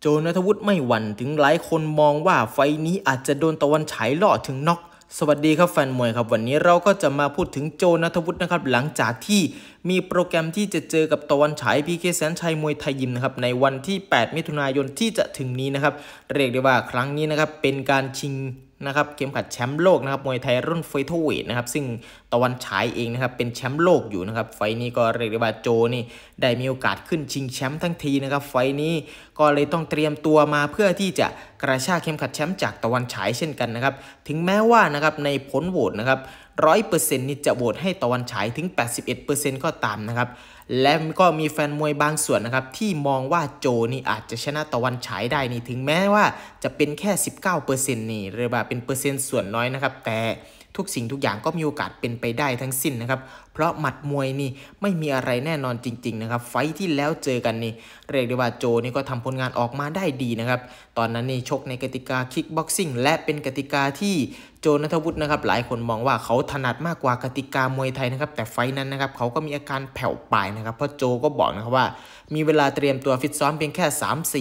โจนัทวุฒิไม่หวั่นถึงหลายคนมองว่าไฟนี้อาจจะโดนตะวันฉายล่อถึงน็อกสวัสดีครับแฟนมวยครับวันนี้เราก็จะมาพูดถึงโจนัทวุฒินะครับหลังจากที่มีโปรแกรมที่จะเจอกับตะวันฉายพีเคแสนชัยมวยไทยยิมนะครับในวันที่ 8 มิถุนายนที่จะถึงนี้นะครับเรียกได้ว่าครั้งนี้นะครับเป็นการชิงนะครับเข็มขัดแชมป์โลกนะครับมวยไทยรุ่นเฟเธอร์เวทนะครับซึ่งตะวันฉายเองนะครับเป็นแชมป์โลกอยู่นะครับไฟนี้ก็เรียกได้ว่าโจนี่ได้มีโอกาสขึ้นชิงแชมป์ทั้งทีนะครับไฟนี้ก็เลยต้องเตรียมตัวมาเพื่อที่จะกระชากเข็มขัดแชมป์จากตะวันฉายเช่นกันนะครับถึงแม้ว่านะครับในผลโหวตนะครับ ร้อยเปอร์เซ็นต์นี่จะโหวตให้ตะวันฉายถึง 81%ก็ตามนะครับ และก็มีแฟนมวยบางส่วนนะครับที่มองว่าโจนี่อาจจะชนะตะวันฉายได้นี่ถึงแม้ว่าจะเป็นแค่ 19%นี่เรียกว่าเป็นเปอร์เซ็นต์ส่วนน้อยนะครับ แต่ทุกสิ่งทุกอย่างก็มีโอกาสเป็นไปได้ทั้งสิ้นนะครับ เพราะหมัดมวยนี่ไม่มีอะไรแน่นอนจริง ๆ นะครับ ไฟที่แล้วเจอกันนี่เรียกได้ว่าโจนี่ก็ทำผลงานออกมาได้ดีนะครับ ตอนนั้นนี่ชกในกติกาคิกบ็อกซิ่งและเป็นกติกาที่โจนัทวุฒินะครับ หลายคนมองว่าเขาถนัดมากกว่ากติกามวยไทยนะครับ แต่ไฟนั้นนะครับเขาก็มีอาการแผ่วปลายนะครับเพราะโจก็บอกนะครับว่า มีเวลาเตรียมตัวฟิตซ้อมเพียงแค่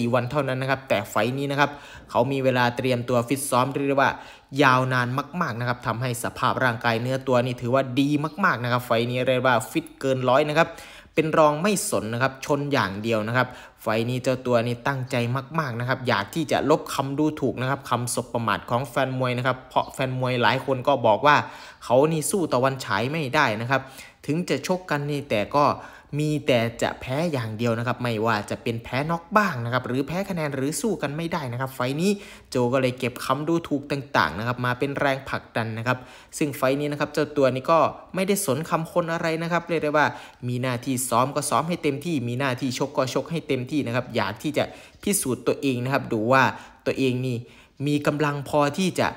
3-4 วันเท่านั้นนะครับ แต่ไฟนี้นะครับเขามีเวลาเตรียมตัวฟิตซ้อมเรียกว่ายาวนานมากๆนะครับทำให้สภาพร่างกายเนื้อตัวนี่ถือว่าดีมากๆนะครับ ไฟนี้เรียกว่าฟิตเกินร้อยนะครับเป็นรองไม่สนนะครับชนอย่างเดียวนะครับ ไฟนี้เจ้าตัวนี้ตั้งใจมากๆนะครับ อยากที่จะลบคำดูถูกนะครับคำสบประมาทของแฟนมวยนะครับ เพราะแฟนมวยหลายคนก็บอกว่า เขานี่สู้ตะวันฉายไม่ได้นะครับ ถึงจะชกกันนี่แต่ก็ มีแต่จะแพ้อย่างเดียวนะครับไม่ว่าจะเป็นแพ้น็อกบ้างนะครับหรือแพ้คะแนนหรือสู้กันไม่ได้นะครับ ไฟนี้โจก็เลยเก็บคำดูถูกต่างๆนะครับมาเป็นแรงผลักดันนะครับ ซึ่งไฟนี้นะครับเจ้าตัวนี้ก็ไม่ได้สนคำคนอะไรนะครับเรียกได้ว่ามีหน้าที่ซ้อมก็ซ้อมให้เต็มที่ มีหน้าที่ชกก็ชกให้เต็มที่นะครับอยากที่จะพิสูจน์ตัวเองนะครับดูว่าตัวเองนี่มีกำลังพอที่จะ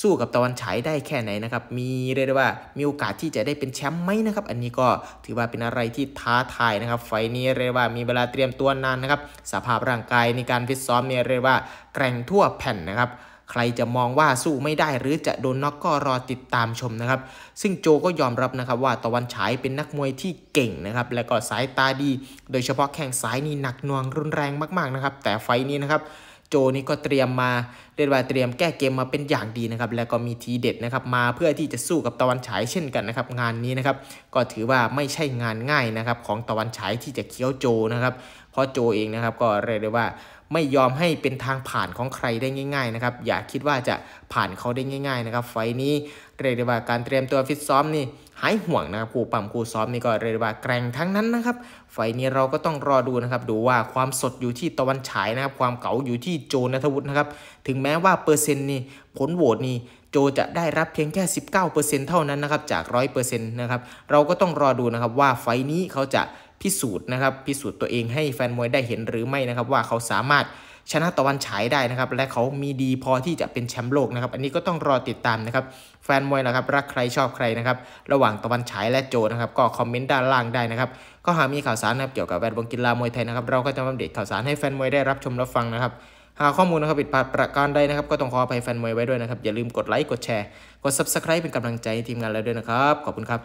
สู้กับตะวันฉายได้แค่ไหนนะครับ มีเรียกได้ว่ามีโอกาสที่จะได้เป็นแชมป์ไหมนะครับ อันนี้ก็ถือว่าเป็นอะไรที่ท้าทายนะครับ ไฟนี้เรียกว่ามีเวลาเตรียมตัวนานนะครับ สภาพร่างกายในการฟิตซ้อมเนี่ยเรียกว่าแกร่งทั่วแผ่นนะครับใครจะมองว่าสู้ไม่ได้หรือจะโดนน็อกก็รอติดตามชมนะครับ ซึ่งโจก็ยอมรับนะครับว่าตะวันฉายเป็นนักมวยที่เก่งนะครับ และก็สายตาดี โดยเฉพาะแข้งซ้ายนี่หนักหน่วงรุนแรงมากๆนะครับ แต่ไฟนี้นะครับ โจนี่ก็เตรียมมาเรียกว่าเตรียมแก้เกมมาเป็นอย่างดีนะครับ แล้วก็มีทีเด็ดนะครับมาเพื่อที่จะสู้กับตะวันฉายเช่นกันนะครับ งานนี้นะครับก็ถือว่าไม่ใช่งานง่ายนะครับของตะวันฉายที่จะเคี้ยวโจนะครับเพราะโจเองนะครับก็เรียกได้ว่าไม่ยอมให้เป็นทางผ่านของใครได้ง่าย ๆนะครับ อย่าคิดว่าจะผ่านเขาได้ง่าย ๆ นะครับ ไฟนี้เรียกได้ว่าการเตรียมตัวฟิตซ้อมนี่ หายห่วงนะครับครูปั๊มครูซ้อมนี่ก็เรียกว่าแกร่งทั้งนั้นนะครับ ไฟนี้เราก็ต้องรอดูนะครับ ดูว่าความสดอยู่ที่ตะวันฉายนะครับ ความเก๋าอยู่ที่โจนัทวุฒินะครับ ถึงแม้ว่าเปอร์เซ็นต์นี่ผลโหวตนี่โจจะได้รับเพียงแค่ 19%เท่านั้นนะครับ จาก 100%นะครับ เราก็ต้องรอดูนะครับว่าไฟนี้เขาจะพิสูจน์นะครับ พิสูจน์ตัวเองให้แฟนมวยได้เห็นหรือไม่นะครับ ว่าเขาสามารถ ชนะตะวันฉายได้นะครับ และเขามีดีพอที่จะเป็นแชมป์โลกนะครับ อันนี้ก็ต้องรอติดตามนะครับแฟนมวยนะครับรักใครชอบใครนะครับระหว่างตะวันฉายและโจนะครับก็คอมเมนต์ด้านล่างได้นะครับก็หากมีข่าวสารนะครับเกี่ยวกับแวดวงกีฬามวยไทยนะครับเราก็จะอัปเดตข่าวสารให้แฟนมวยได้รับชมรับฟังนะครับ หากข้อมูลนะครับผิดพลาดประการใดนะครับ ก็ต้องขออภัยแฟนมวยไว้ด้วยนะครับ อย่าลืมกดไลค์ กดแชร์ กด subscribe เป็นกำลังใจทีมงานเราด้วยนะครับ ขอบคุณครับ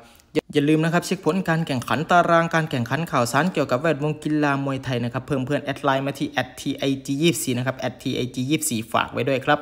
อย่าลืมนะครับ เช็คผลการแข่งขันตารางการแข่งขันข่าวสารเกี่ยวกับแวดวงกีฬามวยไทยนะครับ เพิ่มเพื่อนแอดไลน์มาที่ @tag24 นะครับ @tag24 ฝากไว้ด้วยครับ